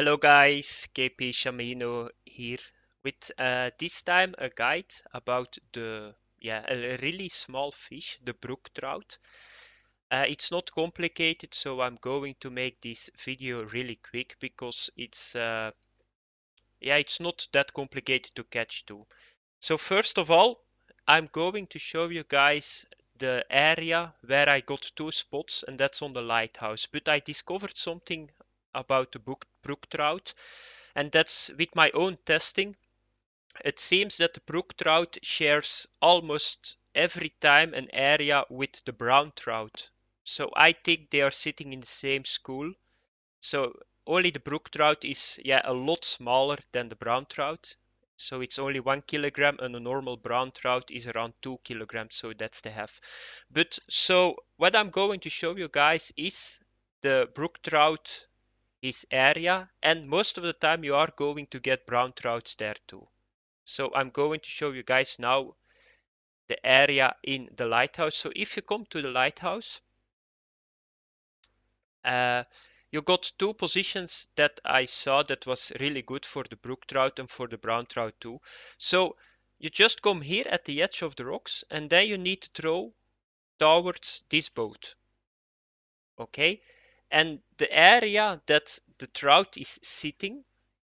Hello guys, KP Shamino here with uh, this time a guide about the yeah a really small fish, the brook trout. Uh, it's not complicated, so I'm going to make this video really quick because it's uh, yeah it's not that complicated to catch too. So first of all, I'm going to show you guys the area where I got two spots and that's on the lighthouse. But I discovered something about the brook, trout and that's with my own testing. It seems that the brook trout shares almost every time an area with the brown trout. So I think they are sitting in the same school. So only the brook trout is yeah a lot smaller than the brown trout so it's only one kilogram and a normal brown trout is around two kilograms so that's the half but so what i'm going to show you guys is the brook trout his area and most of the time you are going to get brown trouts there too so i'm going to show you guys now the area in the lighthouse so if you come to the lighthouse uh, you got two positions that I saw that was really good for the brook trout and for the brown trout too. So you just come here at the edge of the rocks and then you need to throw towards this boat. Okay, and the area that the trout is sitting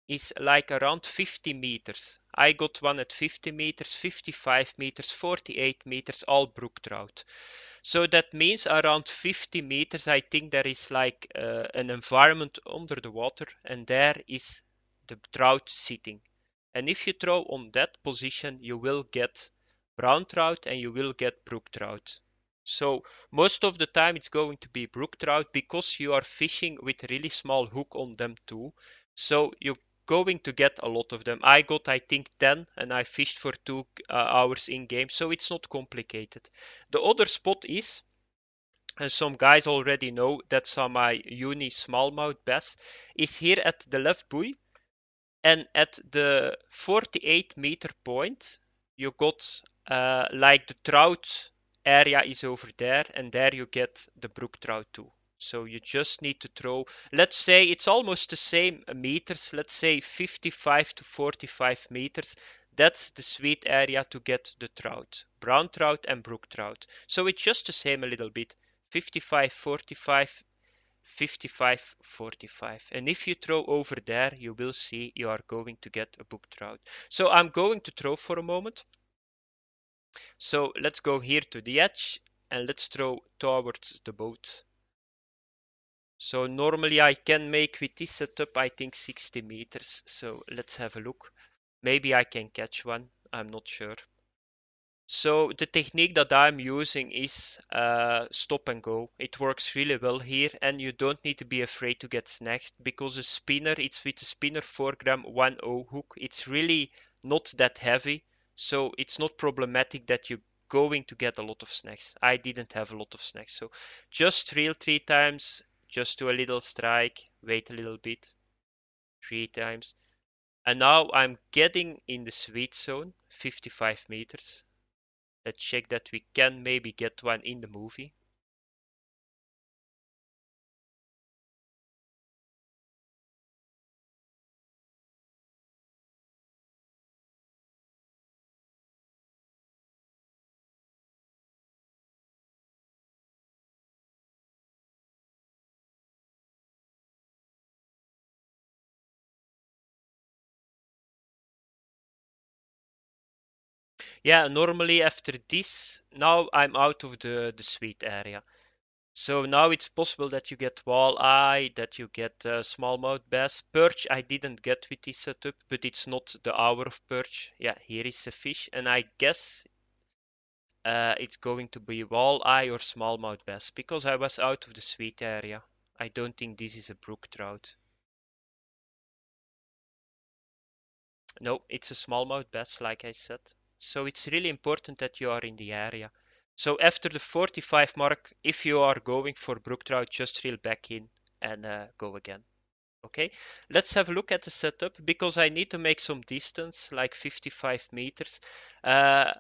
is like around 50 meters. I got one at 50 meters, 55 meters, 48 meters, all brook trout. So that means around 50 meters, I think there is like uh, an environment under the water, and there is the trout sitting. And if you throw on that position, you will get brown trout and you will get brook trout. So most of the time it's going to be brook trout because you are fishing with really small hook on them too. So you're going to get a lot of them. I got, I think, 10 and I fished for two uh, hours in game, so it's not complicated. The other spot is, and some guys already know that's on my uni smallmouth bass, is here at the left buoy. And at the 48 meter point, you got uh, like the trout area is over there, and there you get the brook trout too. So you just need to throw, let's say it's almost the same meters, let's say 55 to 45 meters. That's the sweet area to get the trout, brown trout and brook trout. So it's just the same a little bit, 55, 45, 55, 45. And if you throw over there, you will see you are going to get a brook trout. So I'm going to throw for a moment. So let's go here to the edge and let's throw towards the boat. So normally I can make with this setup, I think 60 meters. So let's have a look. Maybe I can catch one. I'm not sure. So the technique that I'm using is uh, stop and go. It works really well here and you don't need to be afraid to get snagged because the spinner, it's with a spinner 4 gram 1.0 hook. It's really not that heavy. So it's not problematic that you're going to get a lot of snags. I didn't have a lot of snags. So just reel three times, just do a little strike, wait a little bit, three times. And now I'm getting in the sweet zone, 55 meters. Let's check that we can maybe get one in the movie. Yeah, normally after this, now I'm out of the, the sweet area. So now it's possible that you get walleye, that you get uh, smallmouth bass. Perch I didn't get with this setup, but it's not the hour of perch. Yeah, here is a fish, and I guess uh, it's going to be walleye or smallmouth bass because I was out of the sweet area. I don't think this is a brook trout. No, it's a smallmouth bass, like I said. So it's really important that you are in the area. So after the 45 mark, if you are going for brook trout, just reel back in and uh, go again. Okay, let's have a look at the setup because I need to make some distance, like 55 meters. Uh,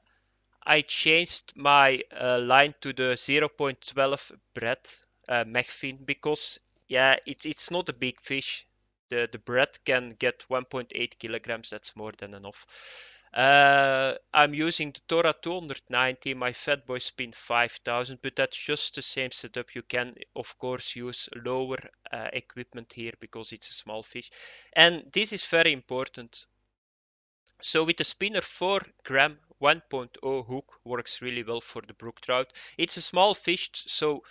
I changed my uh, line to the 0.12 braid uh, because yeah, it's it's not a big fish. the, the bread can get 1.8 kilograms, that's more than enough. Uh, I'm using the Tora 290, my Fatboy Spin 5000, but that's just the same setup. You can, of course, use lower uh, equipment here because it's a small fish. And this is very important. So with the spinner 4 gram 1.0 hook works really well for the brook trout. It's a small fish, so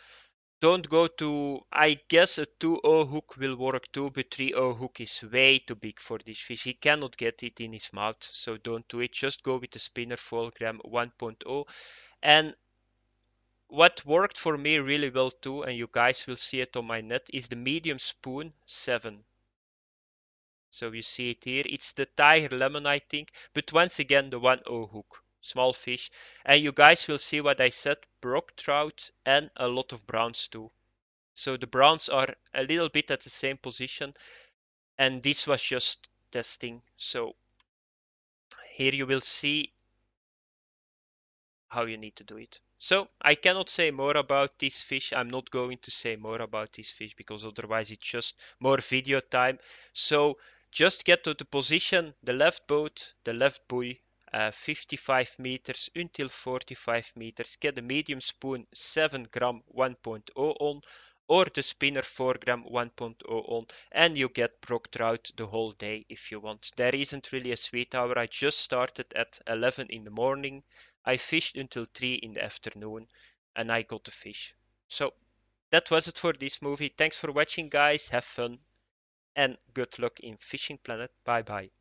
don't go to, I guess a 2.0 hook will work too, but 3.0 hook is way too big for this fish. He cannot get it in his mouth, so don't do it. Just go with the spinner 4 gram 1.0. And what worked for me really well too, and you guys will see it on my net, is the medium spoon 7. So you see it here. It's the Tiger Lemon, I think, but once again the 1.0 hook small fish. And you guys will see what I said, brook trout and a lot of browns too. So the browns are a little bit at the same position and this was just testing. So here you will see how you need to do it. So I cannot say more about this fish. I'm not going to say more about this fish because otherwise it's just more video time. So just get to the position, the left boat, the left buoy, uh, 55 meters until 45 meters. Get a medium spoon 7 gram 1.0 on or the spinner 4 gram 1.0 on and you get brook trout the whole day if you want. There isn't really a sweet hour. I just started at 11 in the morning. I fished until 3 in the afternoon and I got the fish. So that was it for this movie. Thanks for watching guys. Have fun and good luck in Fishing Planet. Bye bye.